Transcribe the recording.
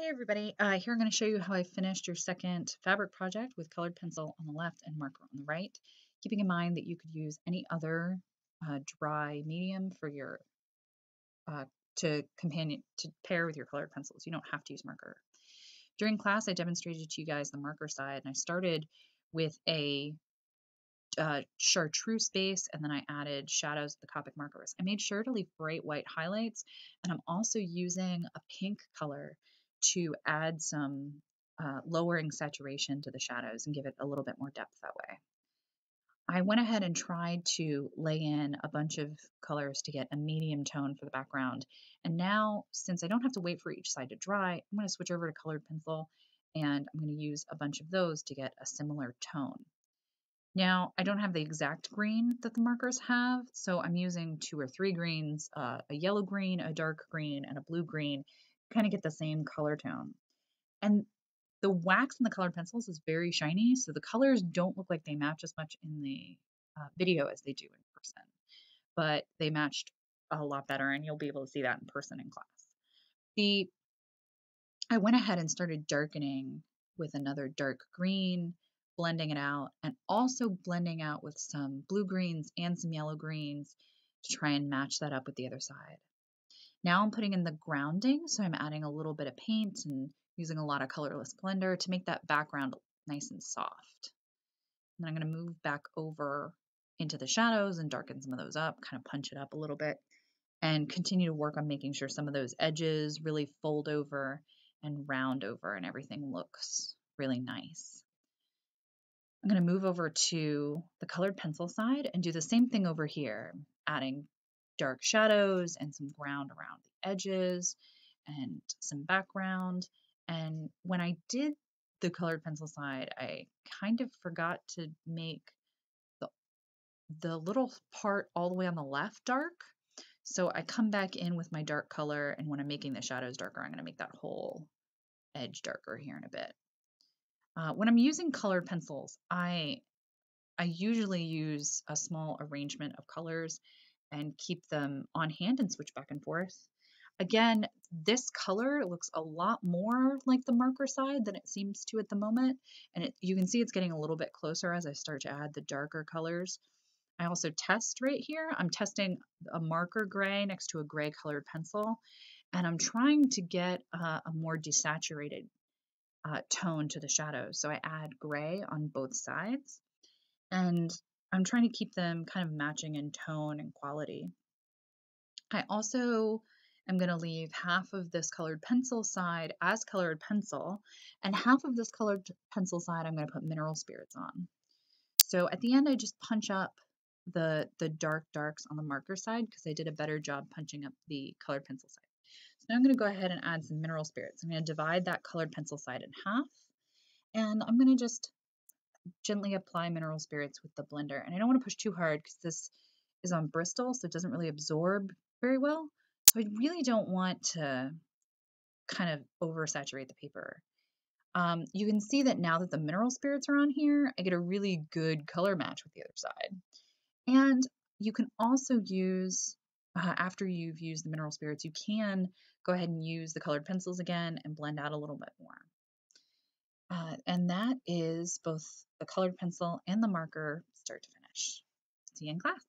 Hey everybody, uh, here I'm going to show you how I finished your second fabric project with colored pencil on the left and marker on the right, keeping in mind that you could use any other uh, dry medium for your uh, to companion to pair with your colored pencils. You don't have to use marker. During class, I demonstrated to you guys the marker side, and I started with a uh, chartreuse base, and then I added shadows with the Copic markers. I made sure to leave bright white highlights, and I'm also using a pink color to add some uh, lowering saturation to the shadows and give it a little bit more depth that way. I went ahead and tried to lay in a bunch of colors to get a medium tone for the background. And now, since I don't have to wait for each side to dry, I'm going to switch over to colored pencil and I'm going to use a bunch of those to get a similar tone. Now, I don't have the exact green that the markers have, so I'm using two or three greens, uh, a yellow green, a dark green, and a blue green, kind of get the same color tone. And the wax in the colored pencils is very shiny, so the colors don't look like they match as much in the uh, video as they do in person. But they matched a lot better, and you'll be able to see that in person in class. The I went ahead and started darkening with another dark green, blending it out, and also blending out with some blue greens and some yellow greens to try and match that up with the other side. Now I'm putting in the grounding, so I'm adding a little bit of paint and using a lot of colorless blender to make that background nice and soft. And I'm going to move back over into the shadows and darken some of those up, kind of punch it up a little bit, and continue to work on making sure some of those edges really fold over and round over and everything looks really nice. I'm going to move over to the colored pencil side and do the same thing over here, adding dark shadows and some ground around the edges and some background. And when I did the colored pencil side, I kind of forgot to make the, the little part all the way on the left dark. So I come back in with my dark color, and when I'm making the shadows darker, I'm going to make that whole edge darker here in a bit. Uh, when I'm using colored pencils, I I usually use a small arrangement of colors and keep them on hand and switch back and forth. Again, this color looks a lot more like the marker side than it seems to at the moment. And it, you can see it's getting a little bit closer as I start to add the darker colors. I also test right here. I'm testing a marker gray next to a gray colored pencil. And I'm trying to get uh, a more desaturated uh, tone to the shadows. So I add gray on both sides. And I'm trying to keep them kind of matching in tone and quality. I also am going to leave half of this colored pencil side as colored pencil, and half of this colored pencil side I'm going to put mineral spirits on. So at the end, I just punch up the, the dark darks on the marker side because I did a better job punching up the colored pencil side. So now I'm going to go ahead and add some mineral spirits. I'm going to divide that colored pencil side in half, and I'm going to just gently apply mineral spirits with the blender. And I don't want to push too hard because this is on Bristol, so it doesn't really absorb very well. So I really don't want to kind of oversaturate the paper. Um, you can see that now that the mineral spirits are on here, I get a really good color match with the other side. And you can also use, uh, after you've used the mineral spirits, you can go ahead and use the colored pencils again and blend out a little bit more. And that is both the colored pencil and the marker start to finish. See you in class.